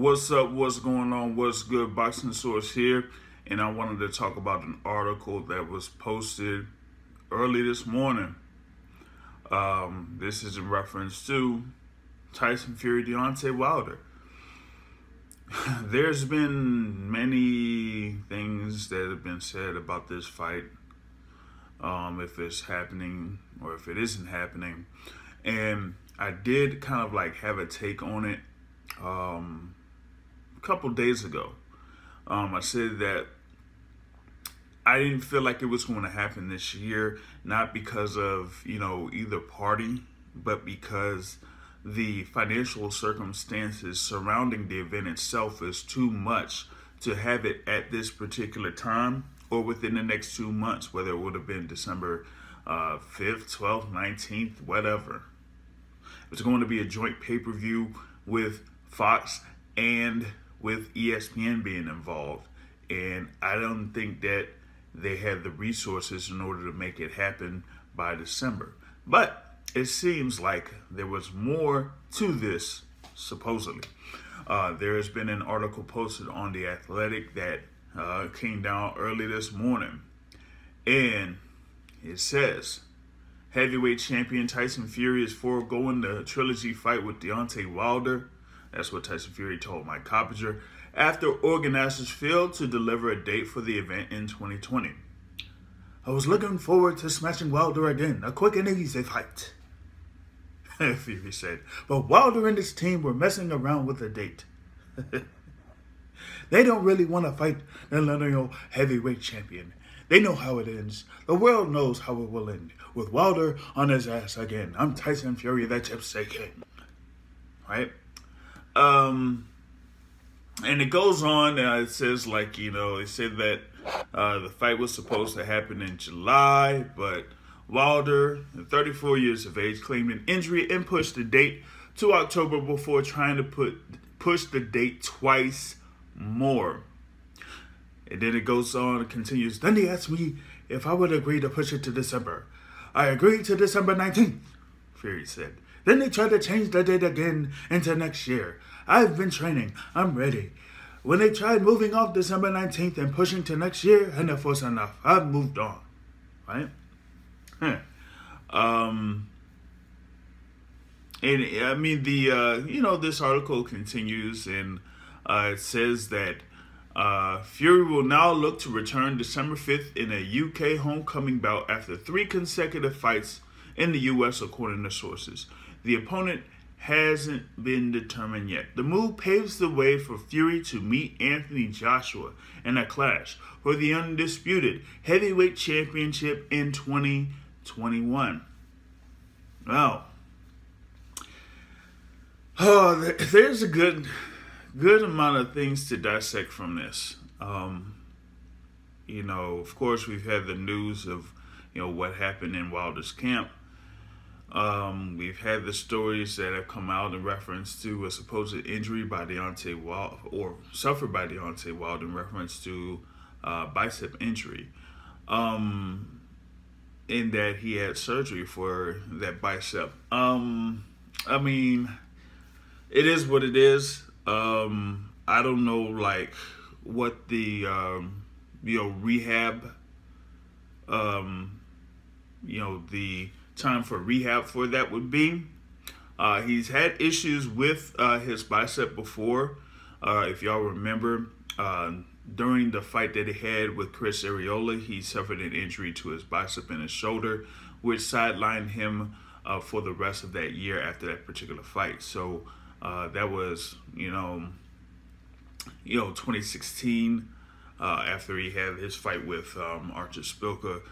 What's up? What's going on? What's good? Boxing Source here. And I wanted to talk about an article that was posted early this morning. Um, this is in reference to Tyson Fury Deontay Wilder. There's been many things that have been said about this fight, um, if it's happening or if it isn't happening. And I did kind of like have a take on it um, a couple days ago. Um, I said that I didn't feel like it was going to happen this year, not because of, you know, either party, but because the financial circumstances surrounding the event itself is too much to have it at this particular time or within the next two months, whether it would have been December uh, 5th, 12th, 19th, whatever. It's going to be a joint pay per view with Fox and with ESPN being involved. And I don't think that they had the resources in order to make it happen by December. But it seems like there was more to this, supposedly. Uh, there has been an article posted on The Athletic that uh, came down early this morning. And it says heavyweight champion Tyson Fury is foregoing the trilogy fight with Deontay Wilder that's what Tyson Fury told Mike Coppinger after organizers failed to deliver a date for the event in 2020. I was looking forward to smashing Wilder again, a quick and easy fight. Fury said, but Wilder and his team were messing around with the date. they don't really want to fight the lineal heavyweight champion. They know how it ends. The world knows how it will end. With Wilder on his ass again. I'm Tyson Fury, that's Gypsy King. Right? Um, and it goes on. Uh, it says like you know, they said that uh, the fight was supposed to happen in July, but Wilder, 34 years of age, claimed an injury and pushed the date to October before trying to put push the date twice more. And then it goes on and continues. Then he asked me if I would agree to push it to December. I agreed to December 19th, Fury said. Then they tried to change the date again into next year. I've been training. I'm ready. When they tried moving off December 19th and pushing to next year, enough was enough. I've moved on. Right? Um, and I mean, the, uh, you know, this article continues and uh, it says that uh, Fury will now look to return December 5th in a UK homecoming bout after three consecutive fights in the US, according to sources. The opponent hasn't been determined yet. The move paves the way for Fury to meet Anthony Joshua in a clash for the undisputed heavyweight championship in 2021. Well, oh, there's a good, good amount of things to dissect from this. Um, you know, of course, we've had the news of, you know, what happened in Wilder's camp. Um, we've had the stories that have come out in reference to a supposed injury by Deontay Wilder, or suffered by Deontay Wilder in reference to uh, bicep injury. Um, in that he had surgery for that bicep. Um, I mean, it is what it is. Um, I don't know, like, what the, um, you know, rehab, um, you know, the time for rehab for that would be. Uh, he's had issues with uh, his bicep before. Uh, if y'all remember, uh, during the fight that he had with Chris Arreola, he suffered an injury to his bicep and his shoulder, which sidelined him uh, for the rest of that year after that particular fight. So uh, that was, you know, you know, 2016 after he had his fight with um, Artur Szpilka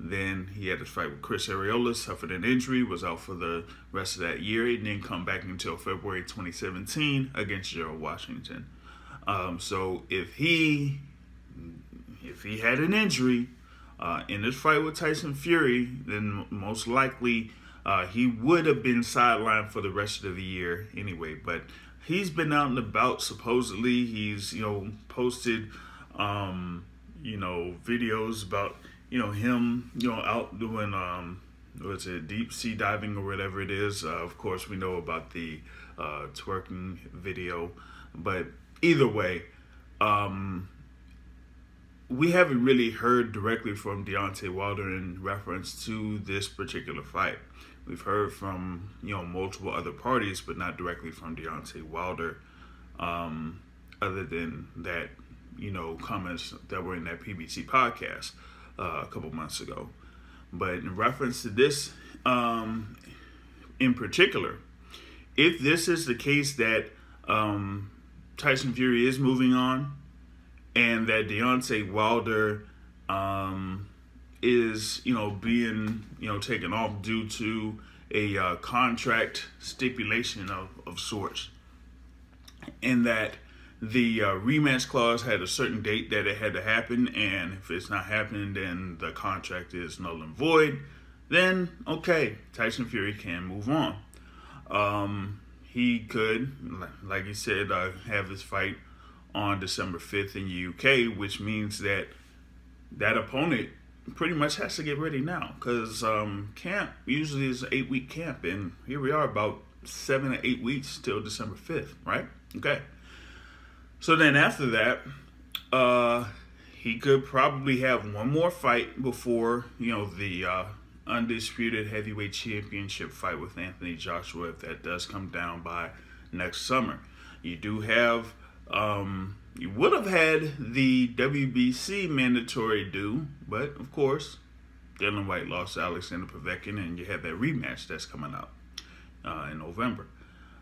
then he had to fight with Chris Arreola, suffered an injury, was out for the rest of that year. He didn't come back until February 2017 against Gerald Washington. Um, so if he if he had an injury uh, in this fight with Tyson Fury, then most likely uh, he would have been sidelined for the rest of the year anyway. But he's been out and about. Supposedly, he's you know posted um, you know videos about you know him you know out doing um what's it deep sea diving or whatever it is uh, of course we know about the uh, twerking video But either way, um, we haven't really heard directly from Deontay Wilder in reference to this particular fight. We've heard from you know multiple other parties, but not directly from Deontay Wilder. Um, other than that, you know, comments that were in that PBC podcast uh, a couple months ago. But in reference to this, um, in particular, if this is the case that um, Tyson Fury is moving on, and that Deontay Wilder um, is, you know, being, you know, taken off due to a uh, contract stipulation of, of sorts, and that the uh, rematch clause had a certain date that it had to happen, and if it's not happening, then the contract is null and void. Then okay, Tyson Fury can move on. Um, he could, like he said, uh, have his fight on December 5th in the UK, which means that that opponent pretty much has to get ready now because um, camp usually is an eight week camp, and here we are about seven or eight weeks till December 5th, right? Okay. So then after that, uh, he could probably have one more fight before, you know, the uh, undisputed heavyweight championship fight with Anthony Joshua if that does come down by next summer. You do have um, you would have had the WBC mandatory due, but of course, Dillian Whyte lost Alexander Povetkin, and you have that rematch that's coming up uh, in November.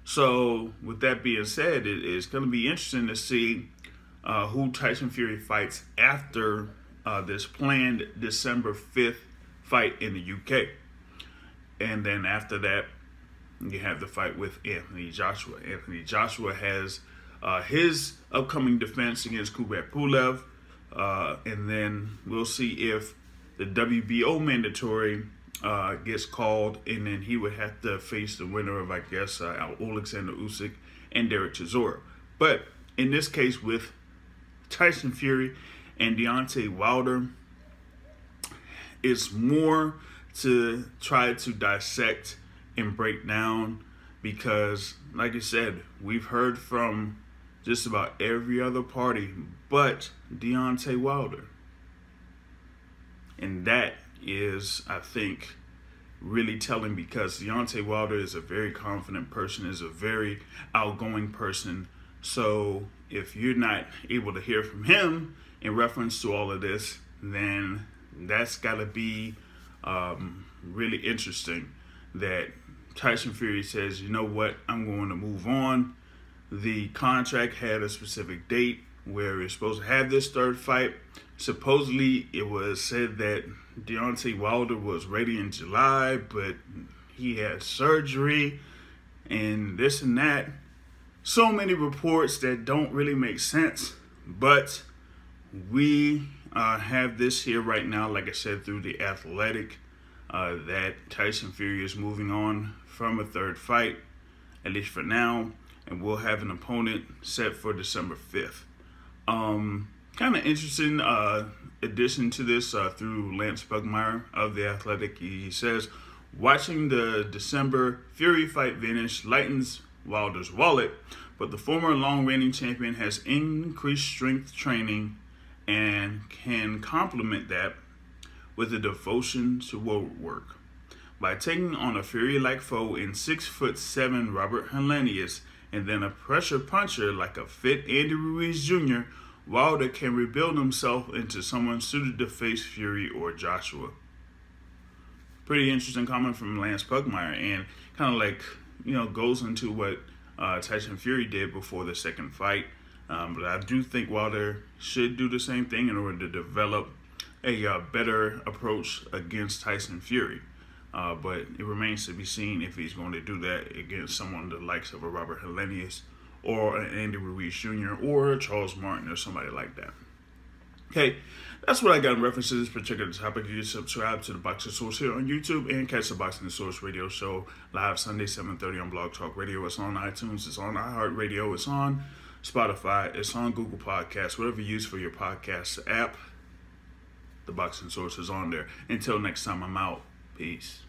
So, with that being said, it is going to be interesting to see uh, who Tyson Fury fights after uh, this planned December 5th fight in the UK. And then after that, you have the fight with Anthony Joshua. Anthony Joshua has uh, his upcoming defense against Kubrat Pulev. Uh, and then we'll see if the WBO mandatory uh, gets called, and then he would have to face the winner of, I guess, uh, Alexander Usyk and Derek Chisora. But in this case, with Tyson Fury and Deontay Wilder, it's more to try to dissect and break down because, like I said, we've heard from just about every other party but Deontay Wilder. And that is, I think, really telling because Deontay Wilder is a very confident person, is a very outgoing person. So if you're not able to hear from him in reference to all of this, then that's got to be um, really interesting that Tyson Fury says, you know what, I'm going to move on. The contract had a specific date where we're supposed to have this third fight. Supposedly, it was said that Deontay Wilder was ready in July, but he had surgery and this and that. So many reports that don't really make sense, but we uh, have this here right now, like I said, through the athletic, uh, that Tyson Fury is moving on from a third fight, at least for now, and we'll have an opponent set for December 5th. Um, kind of interesting uh, addition to this uh, through Lance Pugmire of The Athletic. He says, watching the December Fury fight vanish lightens Wilder's wallet, but the former long reigning champion has increased strength training and can complement that with a devotion to road work. By taking on a Fury-like foe in six foot seven Robert Helenius and then a pressure puncher like a fit Andy Ruiz Jr., Wilder can rebuild himself into someone suited to face Fury or Joshua. Pretty interesting comment from Lance Pugmire and kind of like, you know, goes into what uh, Tyson Fury did before the second fight um, but I do think Wilder should do the same thing in order to develop a uh, better approach against Tyson Fury. Uh, but it remains to be seen if he's going to do that against someone the likes of a Robert Helenius or an Andy Ruiz Jr. or Charles Martin or somebody like that. Okay, that's what I got in reference to this particular topic. You subscribe to the Boxing Source here on YouTube and catch the Boxing Source radio show live Sunday, 7.30 on Blog Talk Radio. It's on iTunes, it's on iHeartRadio, it's on Spotify, it's on Google Podcasts, whatever you use for your podcast app. The Boxing Source is on there. Until next time, I'm out. Peace.